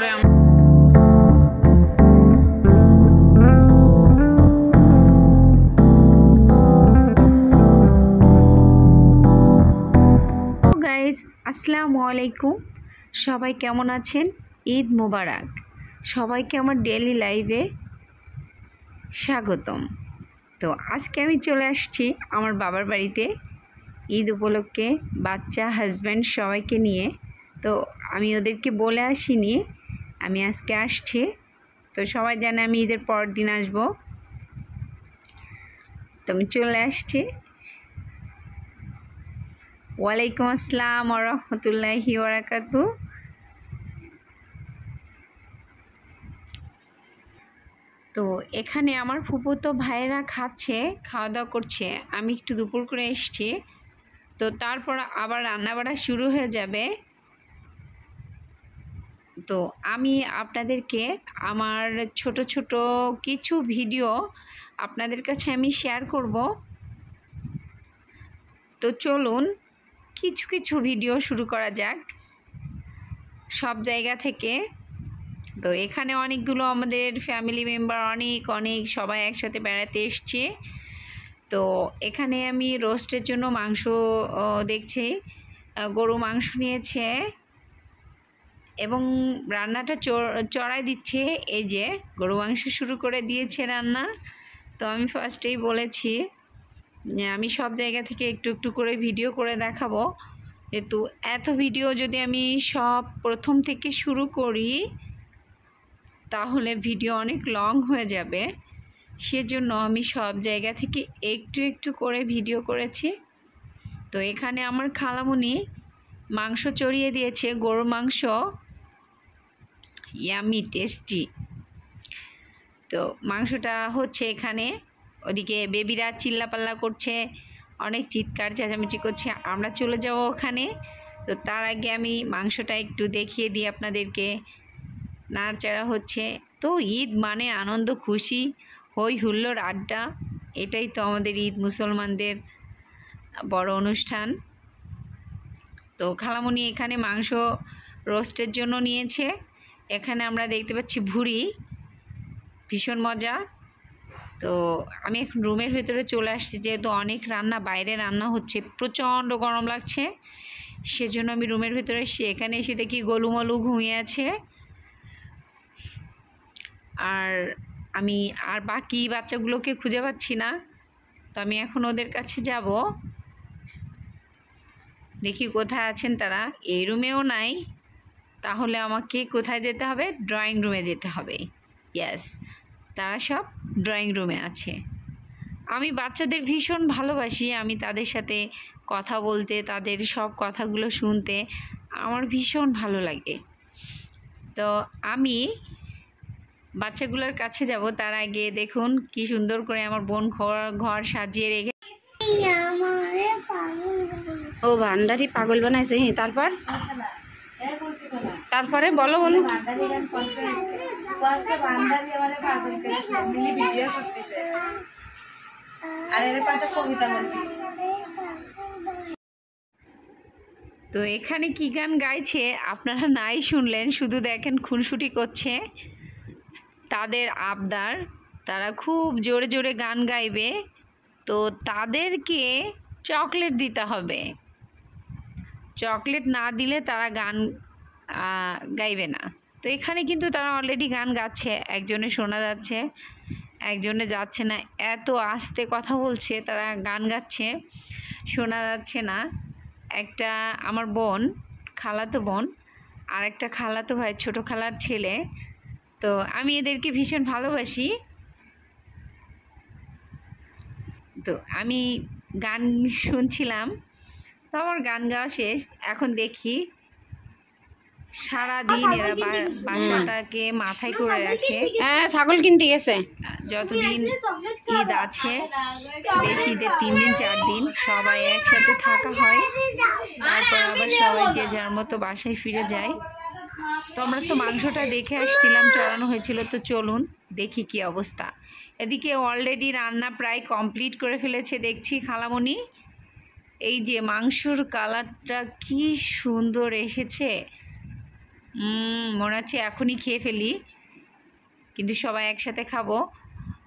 করে আসসালামু আলাইকুম। সবাই কেমন আছেন? ঈদ মোবারক। সবাইকে আমার ডেলি লাইভে স্বাগতম। তো আজকে আমি চলে আসছি আমার বাবার বাড়িতে। ঈদ উপলক্ষে বাচ্চা হাজব্যান্ড সবাইকে নিয়ে। তো আমি ওদেরকে বলে আসিনি আমি আজকে আসছি। তো সবাই জানে আমি ঈদের পর দিন আসব। তো আমি চলে আসছি। ওয়ালাইকুম আসসালাম রহমতুল্লাহি ওরাকাতু তো এখানে আমার ফুপুতো ভাইয়েরা খাচ্ছে খাওয়া দাওয়া করছে। আমি একটু দুপুর করে এসছি। তো তারপর আবার রান্নাবাড়া শুরু হয়ে যাবে। তো আমি আপনাদেরকে আমার ছোট ছোট কিছু ভিডিও আপনাদের কাছে আমি শেয়ার করব। তো চলুন, কিছু কিছু ভিডিও শুরু করা যাক। সব জায়গা থেকে। তো এখানে অনেকগুলো আমাদের ফ্যামিলি মেম্বার অনেক অনেক সবাই একসাথে বেড়াতে এসছে। তো এখানে আমি রোস্টের জন্য মাংস দেখছি। গরু মাংস নিয়েছে। এবং রান্নাটা চড়- চড়াই দিচ্ছে এই যে, গরু মাংস শুরু করে দিয়েছে রান্না। তো আমি ফার্স্টেই বলেছি আমি সব জায়গা থেকে একটু একটু করে ভিডিও করে দেখাবো। যেহেতু এত ভিডিও যদি আমি সব প্রথম থেকে শুরু করি, তাহলে ভিডিও অনেক লং হয়ে যাবে। সেজন্য আমি সব জায়গা থেকে একটু একটু করে ভিডিও করেছি। তো এখানে আমার খালামুনি মাংস চড়িয়ে দিয়েছে গরুর মাংস। ইয়ামি টেস্টি তো মাংসটা হচ্ছে এখানে। ওদিকে বেবিরা চিল্লাপাল্লা করছে, অনেক চিৎকার, চেঁচামেচি করছে। আমরা চলে যাব ওখানে। তো তার আগে আমি মাংসটা একটু দেখিয়ে দিই আপনাদেরকে। নাড়চাড়া হচ্ছে। তো ঈদ মানে আনন্দ, খুশি হই হুল্লোর আড্ডা। এটাই তো আমাদের ঈদ মুসলমানদের বড় অনুষ্ঠান। তো খালামুনি এখানে মাংস রোস্টের জন্য নিয়েছে। এখানে আমরা দেখতে পাচ্ছি ভুড়ি। ভীষণ মজা। তো আমি এখন রুমের ভেতরে চলে আসছি, যেহেতু অনেক রান্না, বাইরে রান্না হচ্ছে, প্রচণ্ড গরম লাগছে। সেজন্য আমি রুমের ভেতরে এসেছি। এখানে এসে দেখি গোলুমলু ঘুমিয়ে আছে। আর আমি, আর বাকি বাচ্চাগুলোকে খুঁজে পাচ্ছি না। তো আমি এখন ওদের কাছে যাব। দেখি কোথায় আছেন তারা। এই রুমেও নাই। তাহলে আমাকে কোথায় যেতে হবে? ড্রয়িং রুমে যেতে হবে। ইয়াস তারা সব ড্রয়িং রুমে আছে। আমি বাচ্চাদের ভীষণ ভালোবাসি আমি তাদের সাথে কথা বলতে তাদের সব কথাগুলো শুনতে আমার ভীষণ ভালো লাগে। তো আমি বাচ্চাগুলোর কাছে যাব তার আগে দেখুন কি সুন্দর করে আমার বোন ঘর ঘর সাজিয়ে রেখে ও ভান্ডারি পাগল বানাইছে হ্যাঁ তারপর? তারপরে বলো বলো। তো এখানে কি গান গাইছে? আপনারা নাই শুনলেন, শুধু দেখেন খুনসুটি করছে তাদের আবদার। তারা খুব জোরে জোরে গান গাইবে। তো তাদেরকে চকলেট দিতে হবে। চকলেট না দিলে তারা গান গাইবে না। তো এখানে কিন্তু তারা অলরেডি গান গাচ্ছে, একজনে শোনা যাচ্ছে, একজনে যাচ্ছে না, এত আস্তে কথা বলছে, তারা গান গাচ্ছে, শোনা যাচ্ছে না। একটা আমার বোন, খালাতো বোন আর একটা খালাতো ভাই, ছোট খালার ছেলে। তো আমি এদেরকে ভীষণ ভালোবাসি। তো আমি গান শুনছিলাম, তো আমার গান গাওয়া শেষ, এখন দেখি সারাদিন এরা বা- বাসাটাকে মাথায় করে রাখে। হ্যাঁ ছাগল কিনতে গেছে। যতদিন ঈদ আছে বেশ ঈদের তিন দিন চার দিন সবাই একসাথে থাকা হয়। তারপর আবার সবাই যে যার মতো বাসায় ফিরে যায়। তো আমরা তো মাংসটা দেখে আসছিলাম চড়ানো হয়েছিল। তো চলুন দেখি কি অবস্থা। এদিকে অলরেডি রান্না প্রায় কমপ্লিট করে ফেলেছে দেখছি খালামণি। এই যে মাংসর কালারটা কি সুন্দর এসেছে। মনে হচ্ছে এখনই খেয়ে ফেলি। কিন্তু সবাই একসাথে খাব।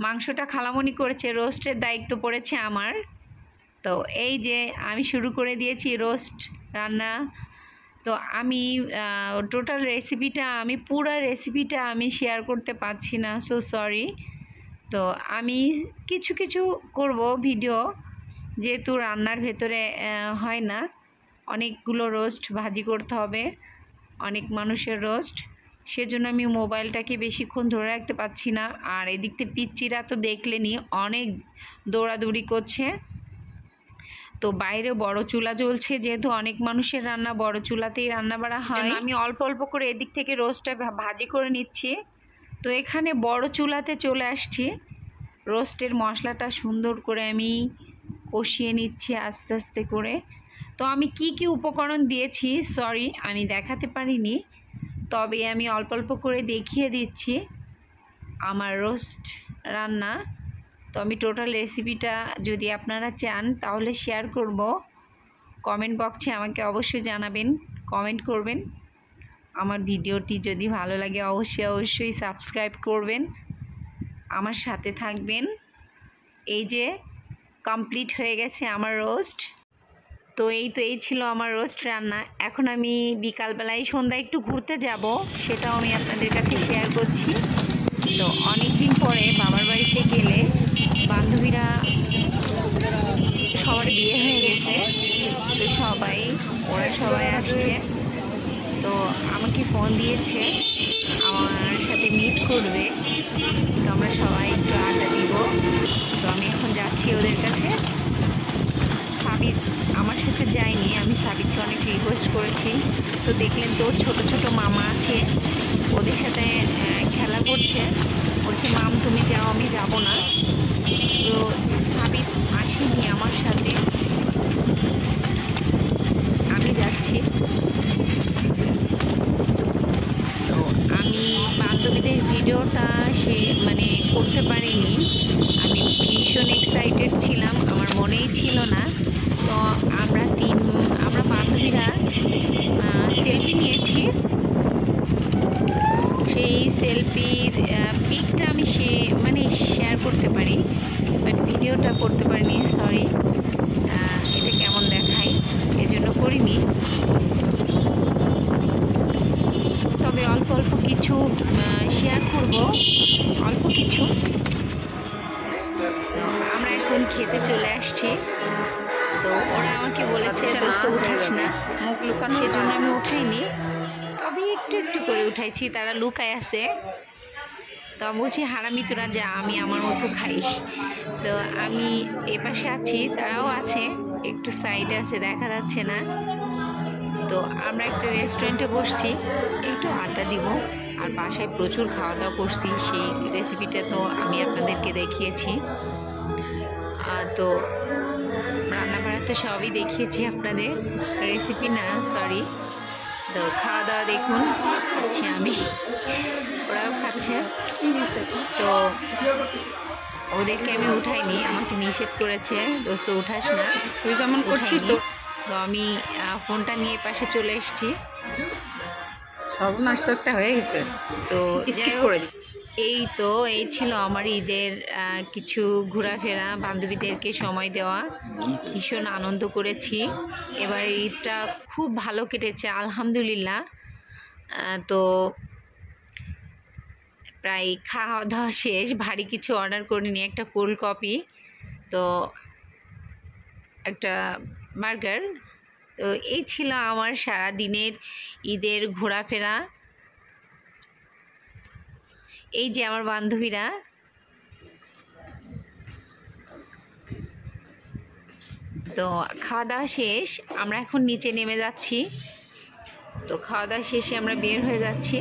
মাংসটা খালামনি করেছে, রোস্টের দায়িত্ব পড়েছে আমার। তো এই যে আমি শুরু করে দিয়েছি রোস্ট রান্না। তো আমি টোটাল রেসিপিটা আমি পুরো রেসিপিটা আমি শেয়ার করতে পারছি না সো সরি তো আমি কিছু কিছু করব ভিডিও যেহেতু রান্নার ভেতরে হয় না। অনেকগুলো রোস্ট ভাজি করতে হবে। অনেক মানুষের রোস্ট। সেজন্য আমি মোবাইলটাকে বেশিক্ষণ ধরে রাখতে পারছি না। আর এদিক থেকে পিচ্চিরা তো দেখলেনি অনেক দৌড়াদৌড়ি করছে। তো বাইরে বড় চুলা জ্বলছে যেহেতু অনেক মানুষের রান্না বড় চুলাতেই রান্না বাড়া হয়। আমি অল্প অল্প করে এদিক থেকে রোস্টটা ভাজি করে নিচ্ছি। তো এখানে বড় চুলাতে চলে আসছি। রোস্টের মশলাটা সুন্দর করে আমি কষিয়ে নিচ্ছি আস্তে আস্তে করে। তো আমি কি কি উপকরণ দিয়েছি? সরি আমি দেখাতে পারিনি। তবে আমি অল্প অল্প করে দেখিয়ে দিচ্ছি আমার রোস্ট রান্না। তো আমি টোটাল রেসিপিটা যদি আপনারা চান, তাহলে শেয়ার করব। কমেন্ট বক্সে আমাকে অবশ্যই জানাবেন, কমেন্ট করবেন। আমার ভিডিওটি যদি ভালো লাগে, অবশ্যই অবশ্যই সাবস্ক্রাইব করবেন। আমার সাথে থাকবেন। এই যে কমপ্লিট হয়ে গেছে আমার রোস্ট। তো এই তো এই ছিল আমার রোস্ট রান্না। এখন আমি বিকালবেলায় সন্ধ্যায় একটু ঘুরতে যাব, সেটাও আমি আপনাদের কাছে শেয়ার করছি। তো অনেক দিন পরে বাবার বাড়িতে গেলে বান্ধবীরা সবার বিয়ে হয়ে গেছে, তো সবাই, ওরা সবাই আসছে। তো আমাকে ফোন দিয়েছে, আমার সাথে মিট করবে। তো আমরা সবাই একটু আড্ডা দিব। তো আমি এখন যাচ্ছি ওদের কাছে। সাবিত আমার সাথে যায়নি, আমি সাবিতকে অনেক রিকোয়েস্ট করেছি। তো দেখলেন তো ছোট ছোট মামা আছে, ওদের সাথে খেলা করছে। বলছে, মাম, তুমি যাও, আমি যাব না। তো সাবিত আসেনি আমার সাথে। আমি যাচ্ছি। তো আমি বান্ধবীদের ভিডিওটা সে মানে করতে পারিনি। আমি ভীষণ এক্সাইটেড ছিলাম, আমার মনেই ছিল না। তো আমরা তিন আমরা বান্ধবীরা সেলফি নিয়েছি। সেই সেলফির পিকটা আমি সে মানে শেয়ার করতে পারি বাট ভিডিওটা করতে পারিনি সরি এটা কেমন দেখায়, এজন্য করিনি। তবে অল্প অল্প কিছু শেয়ার করব, অল্প কিছু। আমরা এখন খেতে চলে আসছি। তো ওরা আমাকে বলেছে দোস্ত উঠাস না। মুখ লুকানো সেজন্য আমি উঠাইনি। তবে একটু একটু করে উঠাইছি, তারা লুকায় আছে। তো বলছি হারামি তোরা যা, আমি আমার মতো খাই। তো আমি এপাশে আছি, তারাও আছে, একটু সাইডে আছে, দেখা যাচ্ছে না। তো আমরা একটা রেস্টুরেন্টে বসছি, একটু আড্ডা দিব। আর বাসায় প্রচুর খাওয়া দাওয়া করছি, সেই রেসিপিটা তো আমি আপনাদেরকে দেখিয়েছি। তো রান্না বাড়া তো সবই দেখিয়েছি আপনাদের। রেসিপি না সরি তো খাওয়া দাওয়া দেখুন খাচ্ছি আমি। ওরাও খাচ্ছে। তো ওদেরকে আমি উঠাইনি আমাকে নিষেধ করেছে। দোস্ত উঠাস না। তুই যেমন করছিস তো। তো আমি ফোনটা নিয়ে পাশে চলে এসেছি। সর্বনাশ তো একটা হয়ে গেছে। তো স্কিপ করে দিই। এই তো এই ছিল আমার ঈদের কিছু ঘোরাফেরা, বান্ধবীদেরকে সময় দেওয়া। ভীষণ আনন্দ করেছি। এবার ঈদটা খুব ভালো কেটেছে, আলহামদুলিল্লাহ। তো প্রায় খাওয়া দাওয়া শেষ, ভারী কিছু অর্ডার করিনি, একটা কোল্ড কপি তো একটা বার্গার তো এই ছিল আমার সারা দিনের ঈদের ঘোরাফেরা। এই যে আমার বান্ধবীরা। তো খাওয়া দাওয়া শেষ, আমরা এখন নিচে নেমে যাচ্ছি। তো খাওয়া দাওয়া শেষে আমরা বের হয়ে যাচ্ছি।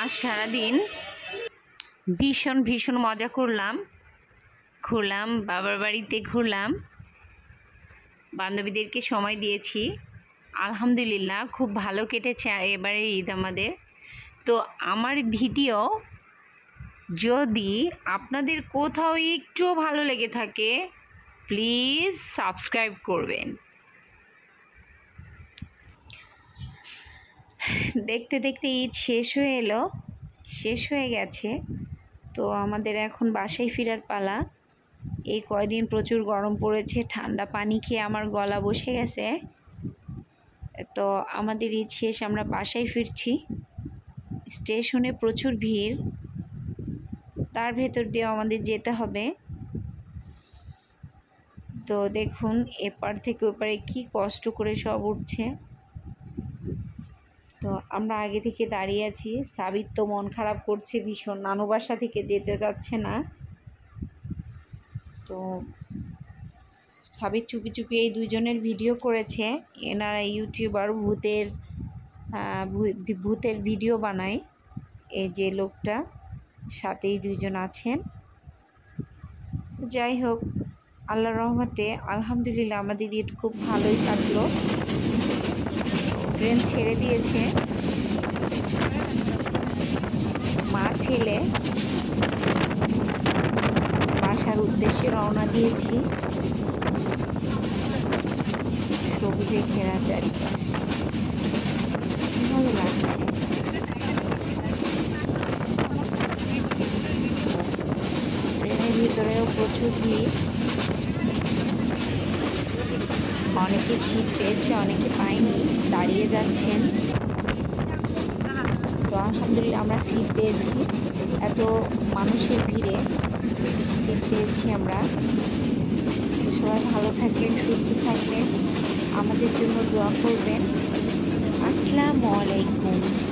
আজ সারাদিন ভীষণ ভীষণ মজা করলাম। ঘুরলাম, বাবার বাড়িতে ঘুরলাম। বান্ধবীদেরকে সময় দিয়েছি। আলহামদুলিল্লাহ, খুব ভালো কেটেছে এবারে ঈদ আমাদের। তো আমার ভিডিও যদি আপনাদের কোথাও একটু ভালো লেগে থাকে, প্লিজ সাবস্ক্রাইব করবেন। দেখতে দেখতে ঈদ শেষ হয়ে এলো, শেষ হয়ে গেছে। তো আমাদের এখন বাসায় ফেরার পালা। এই কয়দিন প্রচুর গরম পড়েছে, ঠান্ডা পানি খেয়ে আমার গলা বসে গেছে। তো আমাদের ঈদ শেষ, আমরা বাসায় ফিরছি। স্টেশনে প্রচুর ভিড়, তার ভেতর দিয়ে আমাদের যেতে হবে। তো দেখুন, এপার থেকে ওপারে কি কষ্ট করে সব উঠছে। তো আমরা আগে থেকে দাঁড়িয়ে আছি, সাবিত তো মন খারাপ করছে ভীষণ, নানু বাসা থেকে যেতে যাচ্ছে না। তো সাবিত চুপি চুপি এই দুইজনের ভিডিও করেছে। এনারা ইউটিউবার, ভূতের ভূতের ভিডিও বানায়। এই যে লোকটা, সাথেই দুইজন আছেন। যাই হোক আল্লাহ রহমতে আলহামদুলিল্লাহ আমাদের ঈদ খুব ভালোই কাটলো। ট্রেন ছেড়ে দিয়েছে। মা ছেলে। বাসার উদ্দেশ্যে রওনা দিয়েছি। সবুজে ঘেরা চারিপাশ। ভালো লাগছে। ট্রেনের ভিতরেও প্রচুর ভিড়। অনেকে সিট পেয়েছে, অনেকে পায়নি, দাঁড়িয়ে যাচ্ছেন। তো আলহামদুলিল্লাহ আমরা সিট পেয়েছি। এত মানুষের ভিড়ে সিট পেয়েছি আমরা। তো সবাই ভালো থাকবেন, সুস্থ থাকবেন। আমাদের জন্য দোয়া করবেন। আসসালামু আলাইকুম।